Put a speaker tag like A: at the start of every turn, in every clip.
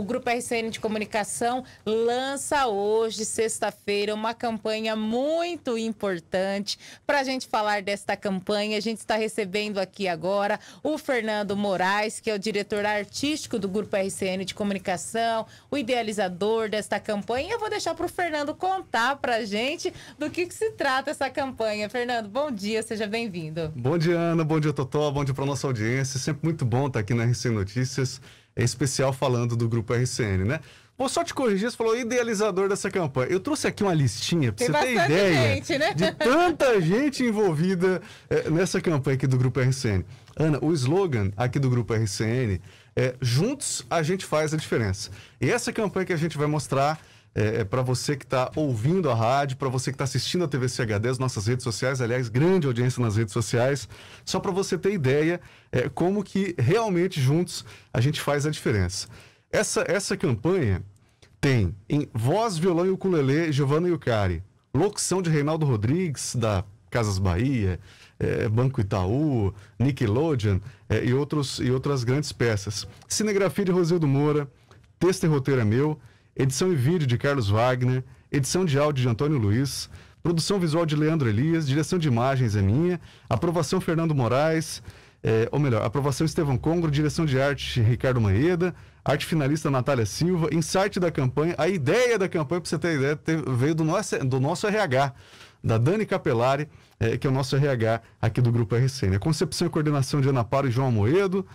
A: O Grupo RCN de Comunicação lança hoje, sexta-feira, uma campanha muito importante. Para a gente falar desta campanha, a gente está recebendo aqui agora o Fernando Moraes, que é o diretor artístico do Grupo RCN de Comunicação, o idealizador desta campanha. Eu vou deixar para o Fernando contar para a gente do que, que se trata essa campanha. Fernando, bom dia, seja bem-vindo.
B: Bom dia, Ana. Bom dia, Totó. Bom dia para nossa audiência. Sempre muito bom estar aqui na RCN Notícias especial falando do grupo RCN, né? Vou só te corrigir, você falou idealizador dessa campanha. Eu trouxe aqui uma listinha para você ter ideia gente, né? de tanta gente envolvida é, nessa campanha aqui do Grupo RCN. Ana, o slogan aqui do Grupo RCN é Juntos a gente faz a diferença. E essa campanha que a gente vai mostrar é, é para você que está ouvindo a rádio, para você que está assistindo a TV CHD, as nossas redes sociais, aliás, grande audiência nas redes sociais, só para você ter ideia é, como que realmente juntos a gente faz a diferença. Essa, essa campanha tem em voz, violão e ukulele, Giovanna Yucari, locução de Reinaldo Rodrigues, da Casas Bahia, é, Banco Itaú, Nickelodeon é, e, outros, e outras grandes peças. Cinegrafia de Rosildo Moura, texto e roteiro é meu, edição e vídeo de Carlos Wagner, edição de áudio de Antônio Luiz, produção visual de Leandro Elias, direção de imagens é minha, aprovação Fernando Moraes, é, ou melhor, aprovação Estevão Congro, direção de arte Ricardo Maeda, arte finalista Natália Silva, insight da campanha, a ideia da campanha, para você ter ideia, veio do nosso, do nosso RH, da Dani Capelari, é, que é o nosso RH aqui do Grupo RCN. A concepção e coordenação de Ana Paro e João Amoedo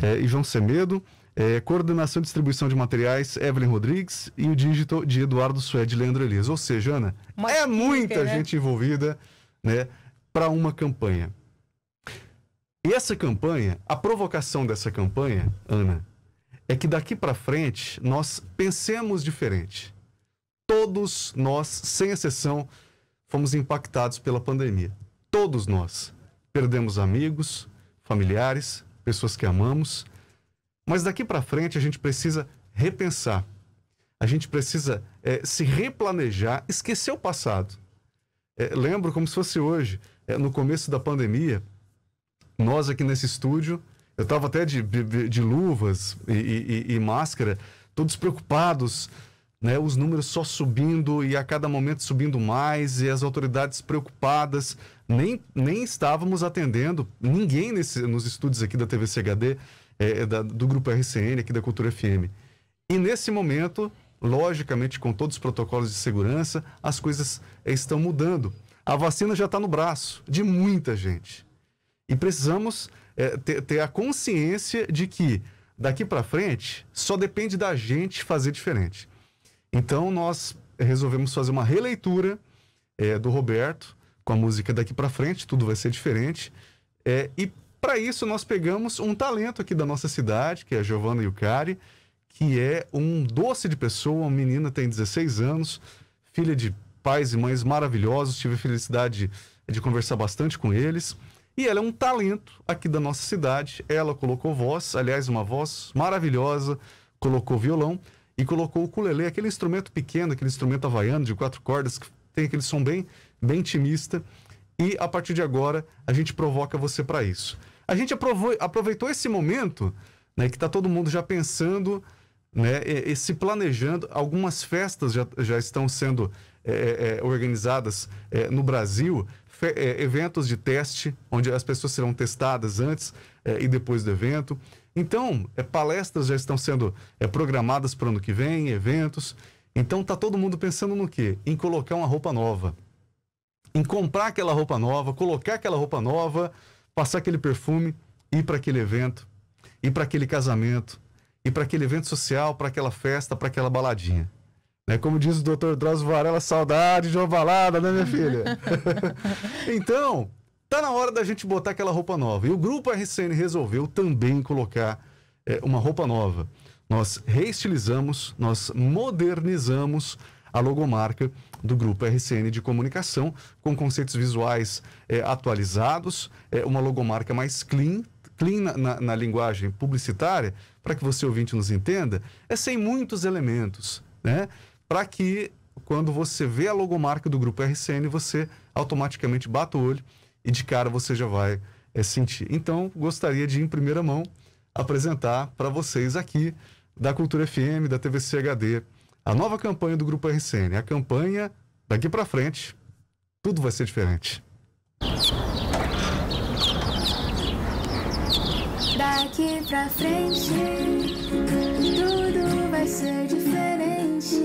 B: é, e João Semedo, é, coordenação e distribuição de materiais, Evelyn Rodrigues, e o digital de Eduardo Suede e Leandro Elias. Ou seja, Ana, uma é muita né? gente envolvida né, para uma campanha. E essa campanha, a provocação dessa campanha, Ana, é que daqui para frente nós pensemos diferente. Todos nós, sem exceção, fomos impactados pela pandemia. Todos nós perdemos amigos, familiares, pessoas que amamos mas daqui para frente a gente precisa repensar. A gente precisa é, se replanejar, esquecer o passado. É, lembro como se fosse hoje, é, no começo da pandemia, nós aqui nesse estúdio, eu estava até de, de, de luvas e, e, e, máscara, todos preocupados, né? os números só subindo e a cada momento subindo mais, e as autoridades preocupadas. Nem, nem estávamos atendendo ninguém nesse, nos estúdios aqui da TV CHD é, é, da, do Grupo RCN, aqui da Cultura FM. E nesse momento, logicamente, com todos os protocolos de segurança, as coisas é, estão mudando. A vacina já está no braço de muita gente. E precisamos é, ter, ter, a consciência de que daqui para frente só depende da gente fazer diferente. Então nós resolvemos fazer uma releitura é, do Roberto com a música daqui para frente, tudo vai ser diferente. É, e para isso, nós pegamos um talento aqui da nossa cidade, que é a Giovanna Yucari, que é um doce de pessoa, uma menina tem 16 anos, filha de pais e mães maravilhosos, tive a felicidade de, conversar bastante com eles. E ela é um talento aqui da nossa cidade. Ela colocou voz, aliás, uma voz maravilhosa, colocou violão e colocou o ukulele, aquele instrumento pequeno, aquele instrumento havaiano de quatro cordas, que tem aquele som bem, bem intimista. E a partir de agora, a gente provoca você para isso. A gente aproveitou esse momento, né, que está todo mundo já pensando, né, e, e, se planejando. Algumas festas já, já estão sendo é, é, é organizadas é, no Brasil, fe, é, eventos de teste, onde as pessoas serão testadas antes é, e depois do evento. Então, palestras já estão sendo programadas para o ano que vem, eventos. Então, está todo mundo pensando no quê? Em colocar uma roupa nova. Em comprar aquela roupa nova, colocar aquela roupa nova passar aquele perfume, ir para aquele evento, ir para aquele casamento, ir para aquele evento social, para aquela festa, para aquela baladinha. Né? Como diz o doutor Drauzio Varela, saudade de uma balada, né, minha filha? então, tá na hora da gente botar aquela roupa nova. E o Grupo RCN resolveu também colocar é, uma roupa nova. Nós reestilizamos, nós modernizamos a logomarca do Grupo RCN de Comunicação, com conceitos visuais é, atualizados, é, uma logomarca mais clean, clean na, na, na linguagem publicitária, para que você ouvinte nos entenda, é sem muitos elementos, né? Para que quando você vê a logomarca do Grupo RCN, você automaticamente bata o olho e de cara você já vai é, sentir. Então, gostaria de, em primeira mão, apresentar para vocês aqui da Cultura FM, da TVC HD. A nova campanha do Grupo RCN. A campanha daqui para frente, tudo vai ser diferente.
C: Daqui pra frente, tudo vai ser diferente.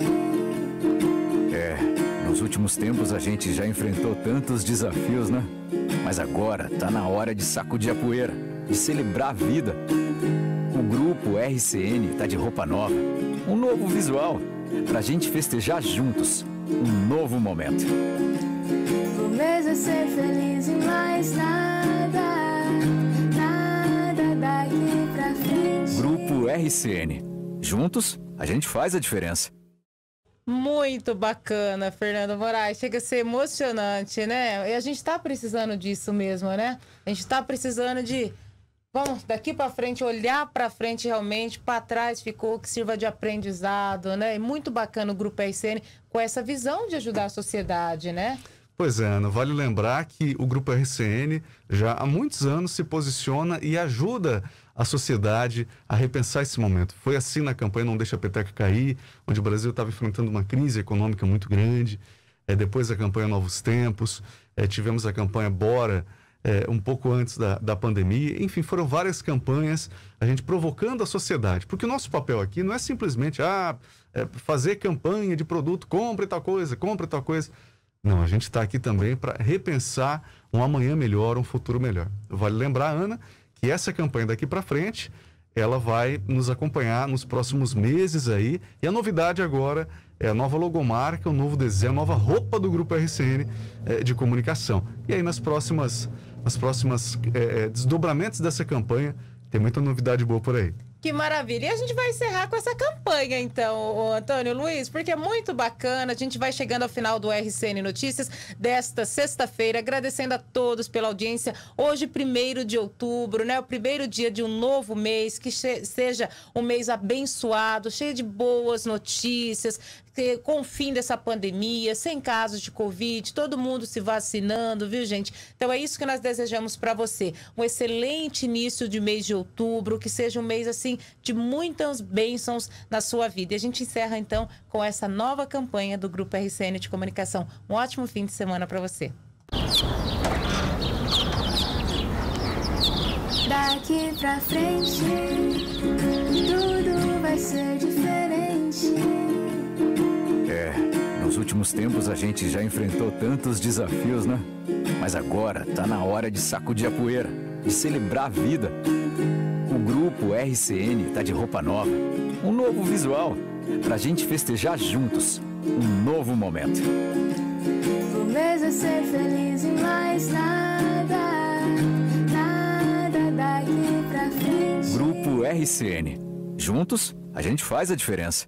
D: É, nos últimos tempos a gente já enfrentou tantos desafios, né? Mas agora tá na hora de sacudir a poeira, de celebrar a vida. O grupo RCN tá de roupa nova, um novo visual, pra gente festejar juntos um novo momento.
C: Vou mesmo ser feliz e mais nada, nada daqui pra frente.
D: Grupo RCN. Juntos, a gente faz a diferença.
A: Muito bacana, Fernando Moraes. Chega a ser emocionante, né? E a gente tá precisando disso mesmo, né? A gente tá precisando de vamos daqui para frente olhar para frente realmente, para trás ficou que sirva de aprendizado, né? E muito bacana o grupo RCN com essa visão de ajudar a sociedade, né?
B: Pois é, Ana, vale lembrar que o Grupo RCN já há muitos anos se posiciona e ajuda a sociedade a repensar esse momento. Foi assim na campanha Não Deixa a Peteca Cair, onde o Brasil estava enfrentando uma crise econômica muito grande. É, depois a campanha Novos Tempos, é, tivemos a campanha Bora, é, um pouco antes da, da pandemia. Enfim, foram várias campanhas, a gente provocando a sociedade. Porque o nosso papel aqui não é simplesmente ah, é, fazer campanha de produto, compre tal coisa, compre tal coisa. Não, a gente está aqui também para repensar um amanhã melhor, um futuro melhor. Vale lembrar, Ana, que essa campanha daqui para frente, ela vai nos acompanhar nos próximos meses aí. E a novidade agora é a nova logomarca, o novo desenho, a nova roupa do Grupo RCN é, de comunicação. E aí nas próximas, nas próximas é, desdobramentos dessa campanha, tem muita novidade boa por aí.
A: Que maravilha. E a gente vai encerrar com essa campanha, então, Antônio Luiz, porque é muito bacana. A gente vai chegando ao final do RCN Notícias desta sexta-feira, agradecendo a todos pela audiência. Hoje, primeiro de outubro, né? O primeiro dia de um novo mês, que seja um mês abençoado, cheio de boas notícias, com o fim dessa pandemia, sem casos de Covid, todo mundo se vacinando, viu, gente? Então é isso que nós desejamos para você. Um excelente início de mês de outubro, que seja um mês assim de muitas bênçãos na sua vida. E a gente encerra então com essa nova campanha do Grupo RCN de Comunicação. Um ótimo fim de semana para você.
C: Daqui pra frente, tudo vai ser diferente.
D: É, nos últimos tempos a gente já enfrentou tantos desafios, né? Mas agora tá na hora de sacudir a poeira, de celebrar a vida. O grupo RCN tá de roupa nova, um novo visual, pra gente festejar juntos um novo momento.
C: Vou mesmo ser feliz e mais nada, nada daqui pra frente.
D: Grupo RCN. Juntos, a gente faz a diferença.